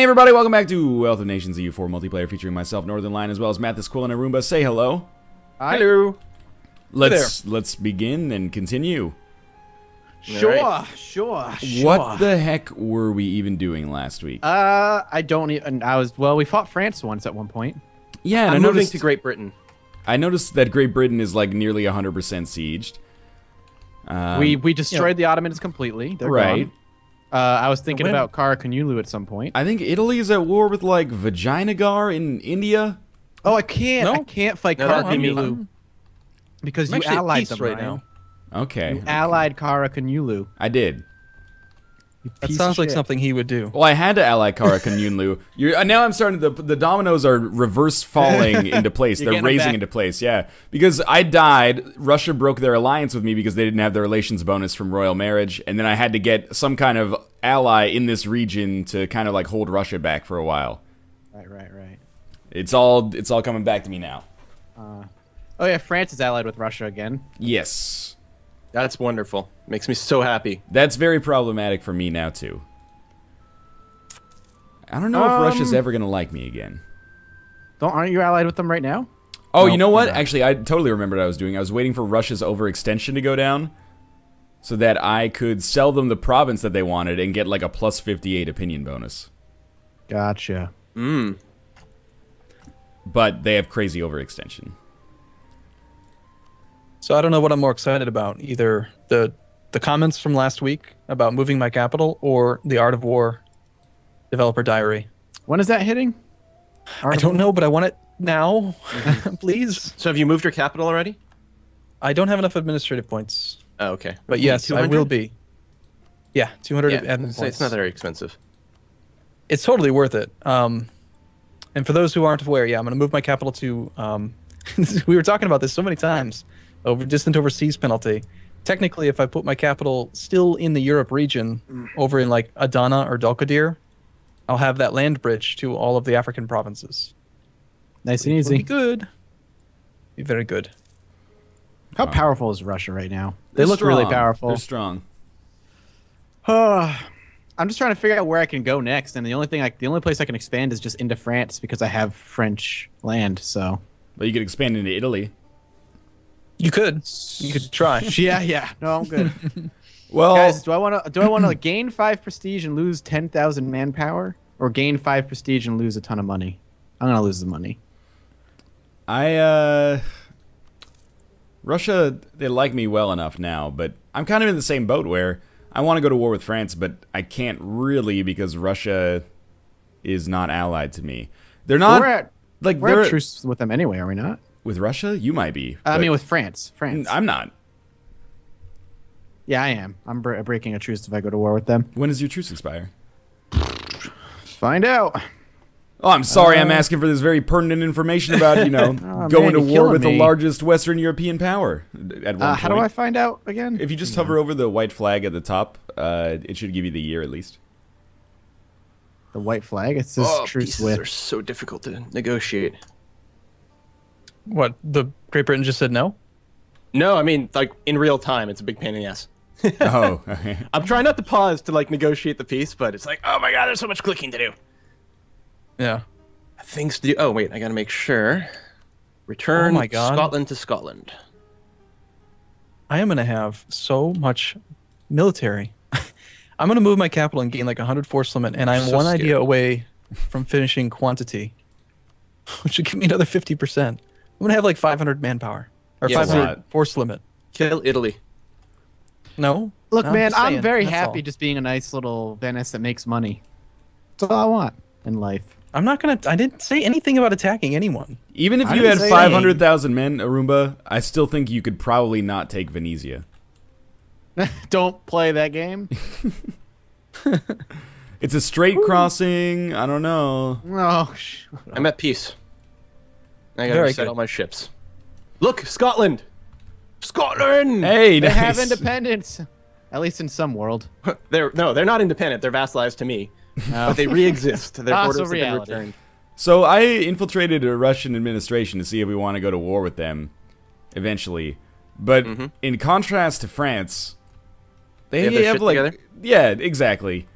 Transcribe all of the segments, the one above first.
Hey everybody, welcome back to Wealth of Nations EU4 multiplayer featuring myself, Northernlion, as well as Mathas Quill and Arumba. Say hello. Hi. Hello. Let's let's begin and continue. Sure, Alright. sure, sure. What the heck were we even doing last week? Uh, I don't even. I was well. We fought France once at one point. yeah, and I'm I moving to Great Britain. I noticed that Great Britain is like nearly 100% sieged. Um, we we destroyed the Ottomans completely. They're right. gone. Uh, I was thinking win. about Qara Qoyunlu at some point. I think Italy is at war with like Vijayanagar in India. oh, I can't. I can't fight No, that'd be me. Qara Qoyunlu because I'm you allied them right right now. Okay, You Allied Qara Qoyunlu. I did. You That sounds like shit. something he would do. Well, I had to ally Qara Qoyunlu. You're uh, now I'm starting the the dominoes are reverse falling into place. They're raising into place. Yeah, because I died. Russia broke their alliance with me because they didn't have the relations bonus from royal marriage, and then I had to get some kind of ally in this region to kind of like hold Russia back for a while. Right, right, right. It's all it's all coming back to me now. Oh yeah, France is allied with Russia again. Yes, That's wonderful. Makes me so happy. that's very problematic for me now too. I don't know if Um, Russia's ever gonna like me again. Don't aren't you allied with them right now? Oh, you know what? not. Actually, I totally remembered what I was doing. I was waiting for Russia's overextension to go down so that I could sell them the province that they wanted and get like a plus 58 opinion bonus. Gotcha. Mmm. But they have crazy overextension. So I don't know what I'm more excited about, either the the comments from last week about moving my capital or the Art of War developer diary. When is that hitting? I don't know, but I want it now. Please. So have you moved your capital already? I don't have enough administrative points. Oh, okay. But yes, I will be. Yeah, 200 Yeah, admin it's, points. it's not very expensive. it's totally worth it. Um, and for those who aren't aware, yeah, I'm going to move my capital to. Um, we were talking about this so many times over distant overseas penalty. Technically, if I put my capital still in the Europe region, mm. over in like Adana or Dulkadir, I'll have that land bridge to all of the African provinces. Nice and It'll be easy. good. Be very good. How powerful is Russia right now? They They're look really powerful. They're strong. I'm just trying to figure out where I can go next, and the only thing I, the only place I can expand is just into France because I have French land. So But you could expand into Italy. You could. You could try. yeah, yeah, no, I'm good. Well, Guys, do I want to do I want to gain five prestige and lose ten thousand manpower, or gain five prestige and lose a ton of money? I'm gonna lose the money. I uh Russia they like me well enough now, but I'm kind of in the same boat where I want to go to war with France, but I can't really because Russia is not allied to me. They're not we're at like we're they're at truce with them anyway, are we not? With Russia. You might be. I mean, with France. France. I'm not. yeah, I am. I'm bre- breaking a truce if I go to war with them. When does your truce expire? Find out. Oh, I'm sorry. I'm asking for this very pertinent information about you know Oh, going man, to war killing with the largest Western European power. At one Uh, how do I find out again? If you just hover over the white flag at the top, uh, it should give you the year at least. the white flag. It says oh, truce pieces with. are so difficult to negotiate. What? The Great Britain just said no? No, I mean like in real time, it's a big pain in the ass. oh, I'm trying not to pause to like negotiate the peace, but it's like, oh my god, there's so much clicking to do. Yeah. Things to do. Oh wait, I gotta make sure. Return Oh my God. Scotland to Scotland. I am going to have so much military. I'm going to move my capital and gain like 100 force limit, and I'm So one scared. idea away from finishing quantity, which would give me another 50%. I'm going to have like 500 manpower or Yeah, 500 lot. force limit. Kill Italy. No? Look, No, man, just I'm very that's happy all. just being a nice little Venice that makes money. That's all I want in life. I'm not going to. I didn't say anything about attacking anyone. even if I you had 500,000 men, Arumba, I still think you could probably not take Venezia. Don't play that game. It's a straight crossing. I don't know. oh, sh- I'm at peace. I gotta Very reset good. all my ships. Look, Scotland! Scotland! Hey, they nice. have independence. At least in some world. They're no, they're not independent. They're vassalized to me, No. but they re-exist. Their borders so have been returned. So I infiltrated a Russian administration to see if we want to go to war with them eventually. But Mm-hmm. in contrast to France, they They have have like together? yeah, exactly.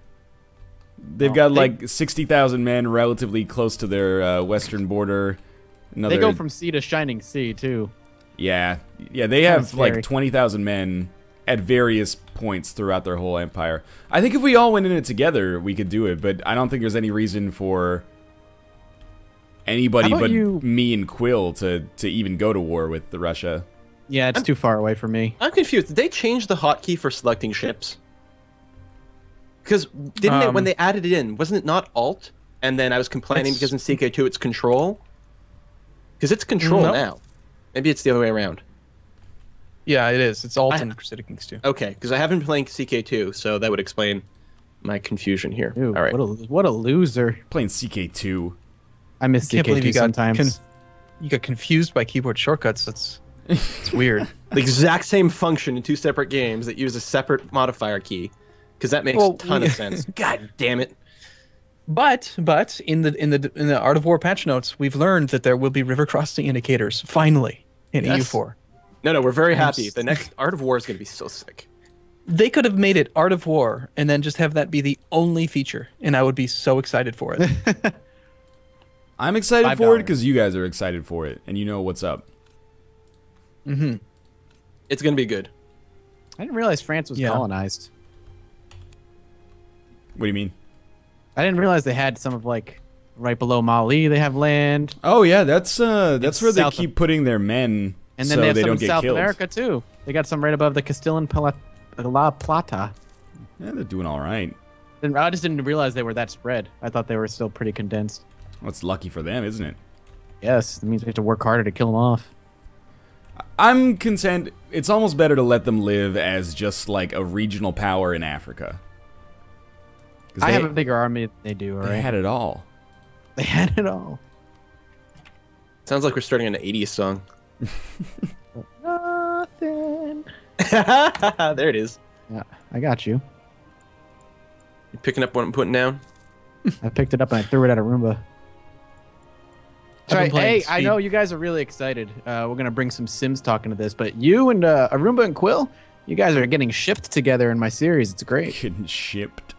They've Oh, got they- like sixty thousand men relatively close to their uh, western border. Another, They go from sea to shining sea too. yeah, yeah. They Kinda have like twenty thousand men at various points throughout their whole empire. I think if we all went in it together, we could do it. But I don't think there's any reason for anybody but you- me and Quill to to even go to war with the Russia. Yeah, it's too far away for me. I'm confused. Did they change the hotkey for selecting ships? Because didn't it when Um, they added it in? Wasn't it not Alt? And then I was complaining because in CK2 it's Control. Because it's Control No. now. Maybe it's the other way around. Yeah, it is. It's alt I- in Crusader Kings 2. Okay, because I haven't been playing CK2, so that would explain my confusion here. Dude, All right. what a what a loser. Playing CK two. I miss Can't CK2 you got sometimes. con- You got confused by keyboard shortcuts. That's it's weird. the exact same function in two separate games that use a separate modifier key. Because that makes Well, a ton yeah. of sense. God damn it. But but in the in the in the Art of War patch notes, we've learned that there will be river crossing indicators finally in Yes. EU4. No, no, we're very happy. The next Art of War is going to be so sick. They could have made it Art of War and then just have that be the only feature, and I would be so excited for it. I'm excited Five for it because you guys are excited for it, and you know what's up. mm-hmm. It's going to be good. I didn't realize France was Yeah. colonized. What do you mean? I didn't realize they had some of like right below Mali. They have land, Oh yeah, that's uh that's where they keep putting their men and then so they have they some don't in South killed. America too. They got some right above the Castilian Pala- La Plata. Yeah, they're doing all right. Didn't- I just didn't realize they were that spread. I thought they were still pretty condensed. Well, it's lucky for them, isn't it? Yes, it means we have to work harder to kill them off. I'm content. It's almost better to let them live as just like a regional power in Africa. 'Cause I they, have a bigger army than they do. All they right, had it all. they had it all. Sounds like we're starting an 80s song. Nothing. there it is. Yeah, I got you. You picking up what I'm putting down? I picked it up and I threw it at a Roomba. been Right, playing hey, I know you guys are really excited. Uh, we're gonna bring some Sims talking to this, but you and uh, Arumba and Quill, you guys are getting shipped together in my series. It's great. Getting shipped.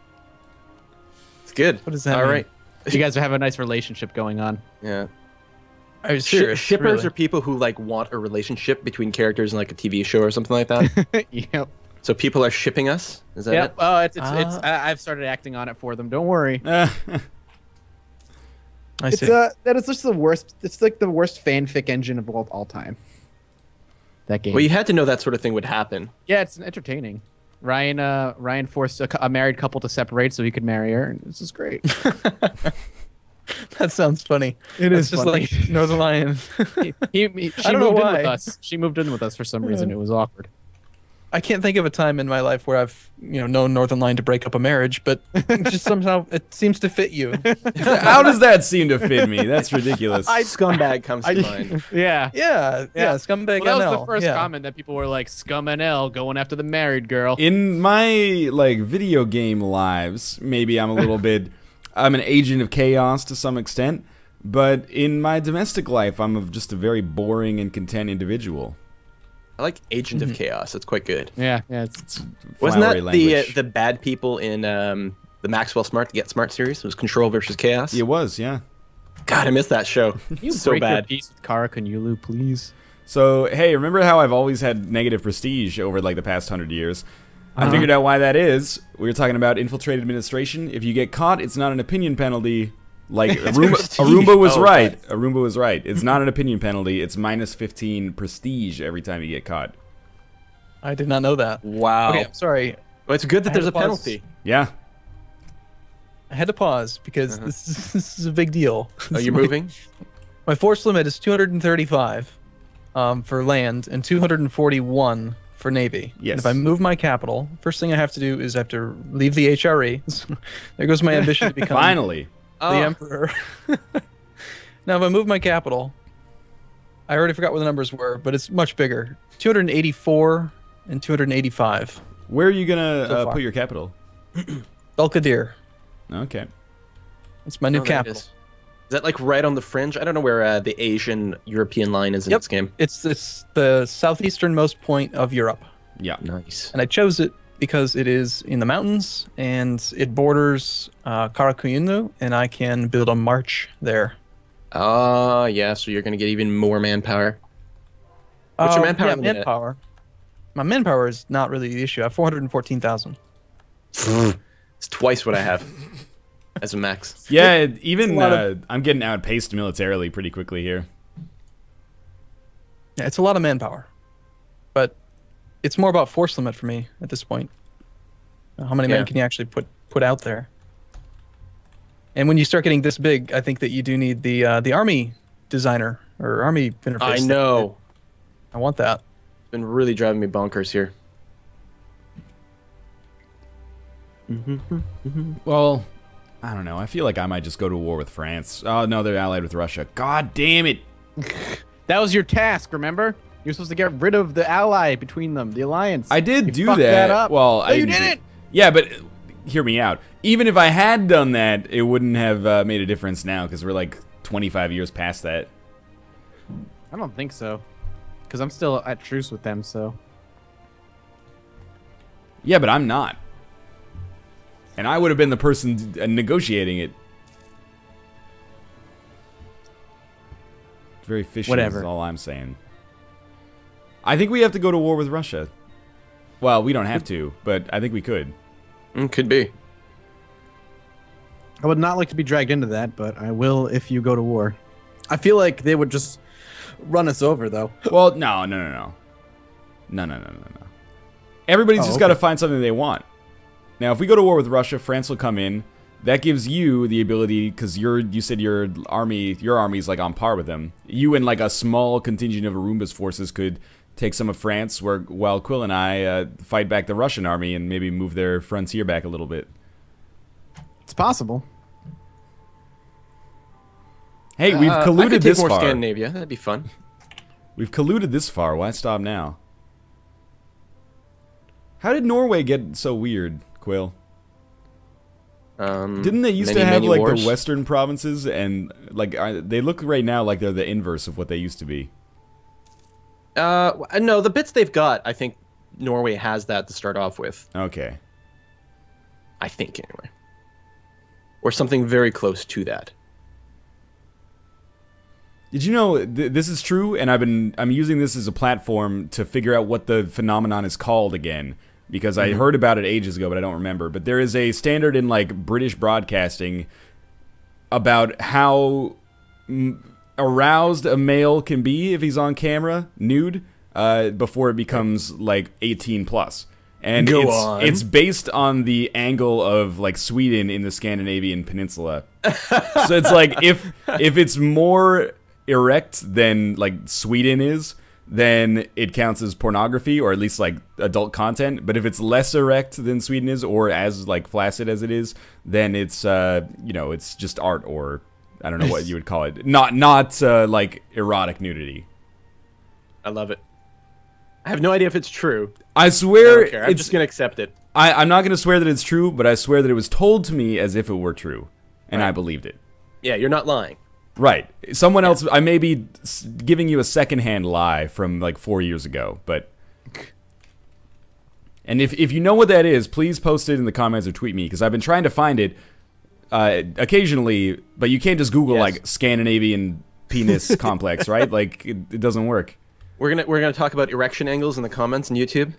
It's good. What does that All mean? right. You guys have a nice relationship going on. Yeah. I was Shi- serious. shippers really. are people who like want a relationship between characters in like a TV show or something like that. yep. so people are shipping us. Is that Yep. it? Oh, it's it's, it's Ah. I, I've started acting on it for them. Don't worry. Uh, I It's see. uh that is just the worst. It's like the worst fanfic engine of all, all time. That game. Well, you had to know that sort of thing would happen. yeah, it's entertaining. Ryan uh Ryan forced a, a married couple to separate so he could marry her, and this is great. that sounds funny. It It's is just funny. like Northernlion. he, he, he- she I don't know moved in with us. She moved in with us for some reason. It was awkward. I can't think of a time in my life where I've, you know, known Northernlion to break up a marriage, but just somehow it seems to fit you. how does that seem to fit me? That's ridiculous. Scumbag comes to mind. Yeah. Yeah, yeah, scumbag Well, that was the first yeah. comment that people were like, "Scum and L going after the married girl." in my like video game lives, maybe I'm a little bit I'm an agent of chaos to some extent, but in my domestic life, I'm a, just a very boring and content individual. I like Agent of Chaos. That's quite good. yeah, yeah. It's, It's Wasn't flowery that the uh, the bad people in um, the Maxwell Smart to Get Smart series? It was Control versus Chaos. It was, yeah. God, I missed that show. you so break your bad. peace with Qara Qoyunlu, please. So, hey, remember how I've always had negative prestige over like the past hundred years? Uh-huh. I figured out why that is. We were talking about infiltrated administration. If you get caught, it's not an opinion penalty. Like Arumba, Prestige. Arumba was Oh, right. God. Arumba was right. It's not an opinion penalty. It's minus 15 prestige every time you get caught. I did not know that. Wow. Okay, I'm sorry. Well, it's good that I there's a had to pause. penalty. Yeah. I had to pause because this, is, this is a big deal. Oh, you're moving? My force limit is 235 um, for land and 241 for navy. And Yes. if I move my capital, first thing I have to do is I have to leave the HRE. there goes my ambition to become Finally. The Oh, emperor. now, if I move my capital, I already forgot what the numbers were, but it's much bigger. 284 and 285. Where are you gonna So uh, put your capital? Dulkadir. Okay. That's my new oh, capital. is. Is that like right on the fringe? I don't know where uh, the Asian European line is in Yep. this game. It's it's the southeasternmost point of Europe, Yeah. Nice. and I chose it because it is in the mountains and it borders uh, Qara Qoyunlu, and I can build a march there. Ah, yeah. So you're gonna get even more manpower. What's your Uh, manpower Yeah, at the minute? manpower. My manpower is not really the issue. I have 414,000. It's twice what I have as a max. Yeah, even uh, of- I'm getting outpaced militarily pretty quickly here. Yeah, it's a lot of manpower, but it's more about force limit for me at this point. How many Yeah. men can you actually put put out there? And when you start getting this big, I think that you do need the uh, the army designer or army interface. I know. I want that. It's been really driving me bonkers here. Well, I don't know. I feel like I might just go to war with France. Oh no, they're allied with Russia. God damn it! That was your task, remember? You're supposed to get rid of the ally between them, the alliance. I did You do that. that up. Well, No, I you didn't. Yeah, but hear me out. Even if I had done that, it wouldn't have uh, made a difference now because we're like 25 years past that. I don't think so. Because I'm still at truce with them, so. Yeah, but I'm not. And I would have been the person uh, negotiating it. Very fishy. Whatever. Is all I'm saying. I think we have to go to war with Russia. Well, we don't have hmm. to, but I think we could. Mm, could be. I would not like to be dragged into that, but I will if you go to war. I feel like they would just run us over, though. Well, no, no, no, no. No, no, no, no, no. Everybody's oh, just okay. got to find something they want. Now, if we go to war with Russia, France will come in. That gives you the ability, because you're you said your army your army's like on par with them. You and like a small contingent of Arumba's forces could take some of France, where while Quill and I uh, fight back the Russian army and maybe move their frontier back a little bit. It's possible. Hey, we've Uh, I colluded could take this more far. Scandinavia. That'd be fun. We've colluded this far. Why stop now? How did Norway get so weird, Quill? Um, Didn't they used many, to have like wars. the western provinces and like are, they look right now like they're the inverse of what they used to be. Uh, no, the bits they've got, I think Norway has that to start off with. Okay. I think anyway, or something very close to that. Did you know th- this is true? And I've been I'm using this as a platform to figure out what the phenomenon is called again because I heard about it ages ago, but I don't remember. But there is a standard in like British broadcasting about how aroused a male can be if he's on camera nude uh, before it becomes like 18 plus. And Go it's, on. it's based on the angle of like Sweden in the Scandinavian peninsula. so it's like if if it's more erect than like Sweden is, then it counts as pornography or at least like adult content. But if it's less erect than Sweden is or as like flaccid as it is, then it's uh you know it's just art or I don't know what you would call it. Not not uh, like erotic nudity. I love it. I have no idea if it's true. I I swear. I'm it's just gonna accept it. I, I'm not gonna swear that it's true, but I swear that it was told to me as if it were true, and I believed it. Yeah, you're not lying. Right. Someone else. I may be giving you a secondhand lie from like four years ago, but. And if, if you know what that is, please post it in the comments or tweet me because I've been trying to find it uh, occasionally, but you can't just Google Yes. like Scandinavian penis complex, right? Like it, it doesn't work. We're gonna we're gonna talk about erection angles in the comments on YouTube.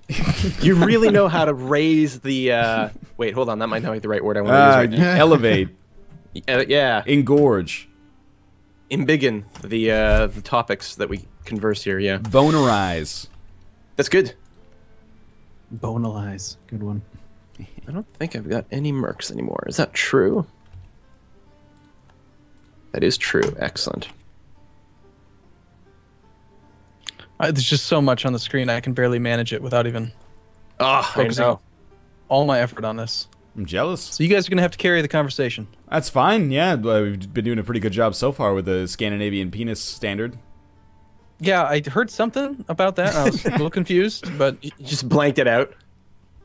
you really know how to raise the. Uh... Wait, hold on. That might not be the right word I want to Uh, use right now. elevate, Uh, yeah, engorge, embiggen the uh, the topics that we converse here. Yeah, bonerize. that's good. Bonalize. Good one. I don't think I've got any mercs anymore. Is that true? That is true. Excellent. I, there's just so much on the screen. I can barely manage it without even Oh, I Focusing. know. all my effort on this. I'm jealous. So you guys are gonna have to carry the conversation. That's fine. Yeah, we've been doing a pretty good job so far with the Scandinavian penis standard. Yeah, I heard something about that. I was a little confused, but You just blanked it out.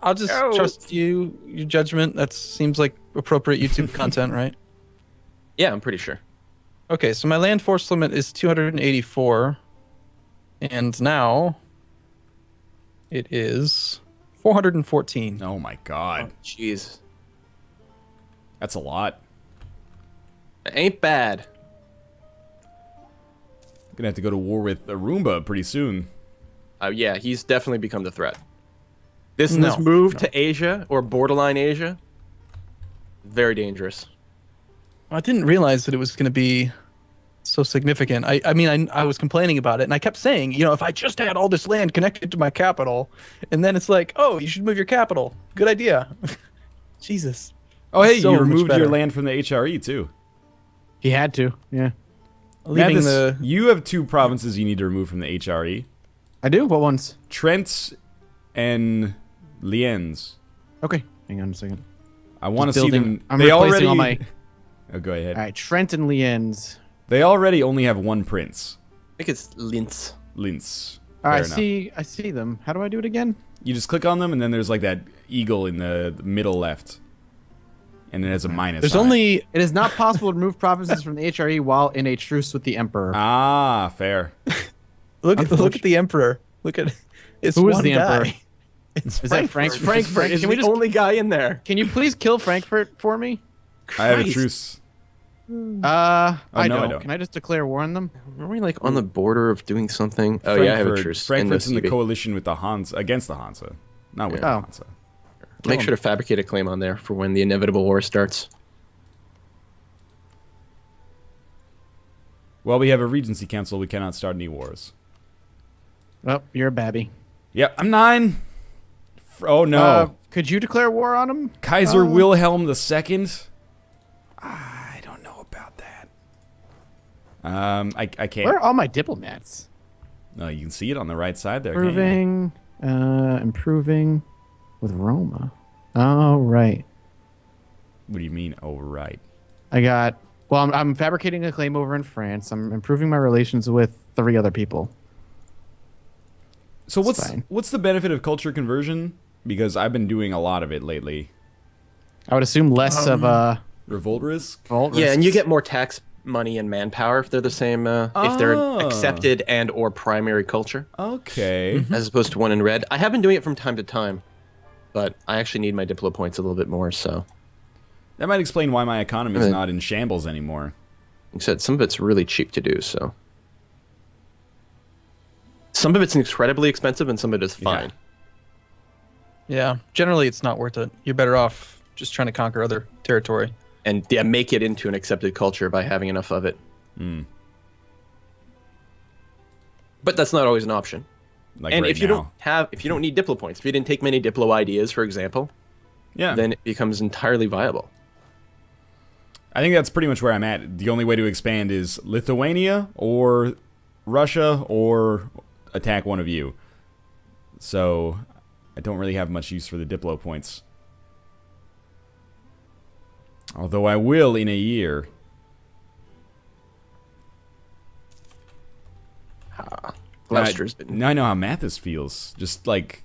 I'll just No. trust you, your judgment. That seems like appropriate YouTube content, right? Yeah, I'm pretty sure. Okay, so my land force limit is 284, and now it is 414. Oh my god. Jeez, That's a lot. ain't bad. Gonna have to go to war with Arumba pretty soon. Uh, yeah, he's definitely become the threat. This No, this move to Asia or borderline Asia, very dangerous. I didn't realize that it was going to be so significant. I, I mean, I, I was complaining about it, and I kept saying, you know, if I just had all this land connected to my capital, and then it's like, oh, you should move your capital. Good idea. Jesus. Oh hey, So you removed your land from the HRE too. He had to. Yeah. Leaving Mathas, the you have two provinces you need to remove from the HRE. I do. What ones? Trent and Lienz. Okay. Hang on a second. I want to see them. I'm they replacing already. all my. Oh, go ahead. All right. Trent and Lienz. They already only have one prince, I think it's Linz. Linz. All right. I enough. see. I see them. How do I do it again? You just click on them, and then there's like that eagle in the the middle left, and it has a minus. there's on it. only It is not possible to remove provinces from the HRE while in a truce with the Emperor. Ah, fair. look at look at the emperor. Look at it's Who is the guy. emperor? It's is that Frank? Frankfurt is Can we the just? only guy in there. Can you please kill Frankfurt for me? I have a truce. Uh, Oh, I, no, don't. don't. Can I just declare war on them? Are we like on the border of doing something? Oh yeah, I have a Frankfurt- truce. Frankfurt's in the coalition with the Hansa against the Hansa, not with Yeah. the Oh. Hansa. Make sure to fabricate a claim on there for when the inevitable war starts. Well, we have a regency council. We cannot start any wars. Oh, you're a babby. Yep, I'm nine. Oh no, Uh, could you declare war on them? Kaiser uh, Wilhelm II. I don't know about that. Um, I I can't. Where are all my diplomats? No, you can see it on the right side there. Improving, uh, improving with Roma. Oh right. What do you mean? Oh right. I got. Well, I'm, I'm fabricating a claim over in France. I'm improving my relations with three other people. So what's what's the benefit of culture conversion? Because I've been doing a lot of it lately. I would assume less of a Revolt risk. vault. Yeah, and you get more tax money and manpower if they're the same, uh, if they're Ah. accepted and or primary culture, Okay. as opposed to one in red. I have been doing it from time to time, but I actually need my Diplo points a little bit more. So, That might explain why my economy is not in shambles anymore. like I said, some of it's really cheap to do. So, some of it's incredibly expensive, and some of it is Yeah. fine. Yeah, generally it's not worth it. You're better off just trying to conquer other territory. And yeah, make it into an accepted culture by having enough of it. Hmm. But that's not always an option. Like and right if you now. don't have, if you don't need Diplo points, if you didn't take many Diplo ideas, for example, yeah. then it becomes entirely viable. I think that's pretty much where I'm at. The only way to expand is Lithuania or Russia or attack one of you. So I don't really have much use for the Diplo points. Although I will in a year. Gloucester's Now I- been Now I know how Mathas feels. Just like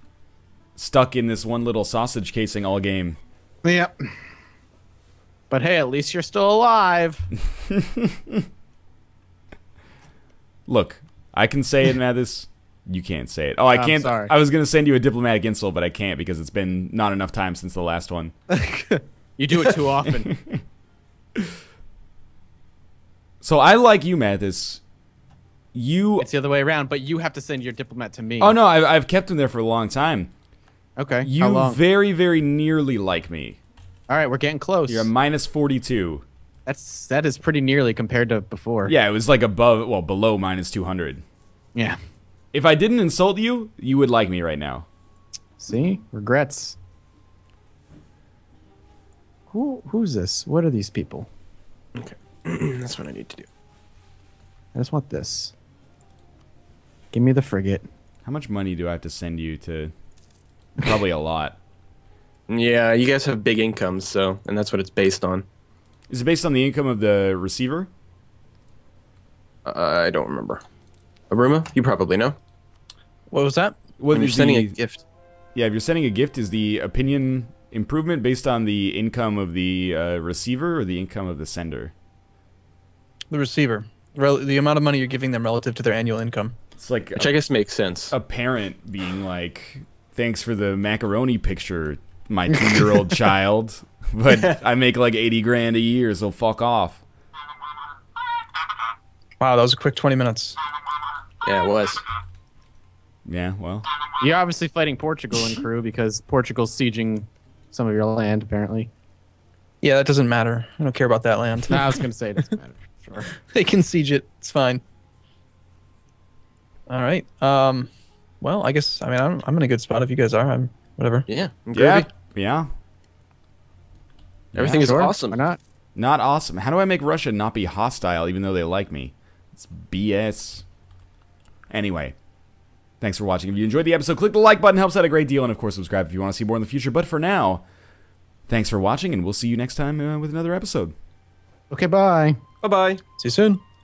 stuck in this one little sausage casing all game. Yep. But hey, at least you're still alive. Look, I can say it, Mathas. You can't say it. Oh, I I'm can't. sorry. I was gonna send you a diplomatic insult, but I can't because it's been not enough time since the last one. You do it too often. So I like you, Mathas. You. it's the other way around, but you have to send your diplomat to me. Oh no, I've, I've kept him there for a long time. Okay. How You very, very nearly like me. All right, we're getting close. You're a minus forty-two. That's that is pretty nearly compared to before. Yeah, it was like above, well, below minus two hundred. Yeah. If I didn't insult you, you would like me right now. See? Regrets. Who who's this? What are these people? Okay, that's what I need to do. I just want this. Give me the frigate. How much money do I have to send you to? Probably a lot. Yeah, you guys have big incomes, so and that's what it's based on. Is it based on the income of the receiver? Uh, I don't remember. Arumba, you probably know. What was that? What When you're is sending a gift. Yeah, if you're sending a gift, is the opinion improvement based on the income of the uh, receiver or the income of the sender? The receiver. Rel- the amount of money you're giving them relative to their annual income. It's like Which a, I guess makes sense. a parent being like thanks for the macaroni picture, my two-year-old child. But I make like 80 grand a year, so fuck off. Wow, that was a quick 20 minutes. Yeah, it was. Yeah, well, You're obviously fighting Portugal and crew because Portugal's sieging some of your land, apparently. Yeah, that doesn't matter. I don't care about that land. No, I was gonna say it doesn't matter. Sure. they can siege it. It's fine. All right. Um, well, I guess I mean I'm, I'm in a good spot. If you guys are, I'm whatever. Yeah. I'm yeah, yeah. Everything is Sure, awesome. Why not? Not awesome. How do I make Russia not be hostile even though they like me? It's BS. Anyway, thanks for watching. If you enjoyed the episode, click the like button, helps out a great deal, and of course, subscribe if you want to see more in the future. But for now, thanks for watching, and we'll see you next time uh, with another episode. Okay, bye. Bye bye. See you soon.